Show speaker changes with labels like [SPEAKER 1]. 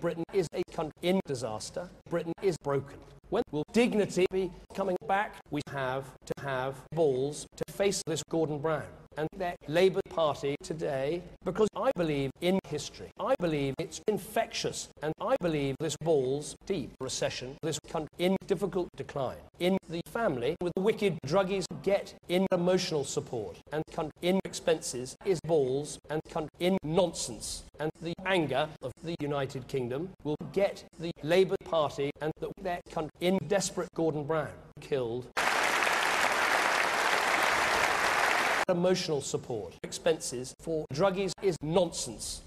[SPEAKER 1] Britain is a country in disaster. Britain is broken. When will dignity be coming back? We have to have balls to face this Gordon Brown and the Labour Party today because I believe in history. I believe it's infectious and I believe this balls deep recession, this country in difficult decline, in the family with the wicked druggies get in emotional support and in expenses is balls and in nonsense and the anger of the United Kingdom will get the Labour Party and the, their country in desperate Gordon Brown killed emotional support expenses for druggies is nonsense.